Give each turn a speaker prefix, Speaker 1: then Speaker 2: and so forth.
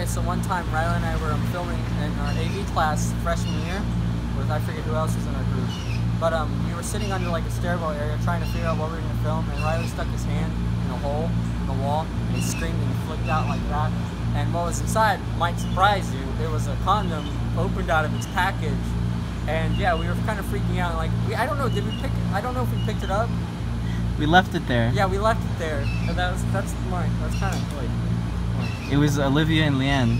Speaker 1: Okay, so one time Riley and I were um, filming in our AV class freshman year with I forget who else was in our group. But um, we were sitting under like a stairwell area trying to figure out what we were gonna film, and Riley stuck his hand in a hole in the wall, and he screamed and flicked out like that. And what was inside might surprise you. It was a condom opened out of its package, and yeah, we were kind of freaking out. Like we, I don't know, did we pick? it? I don't know if we picked it up.
Speaker 2: We left it there.
Speaker 1: Yeah, we left it there, and that was that's like that's kind of like.
Speaker 2: It was Olivia and Leanne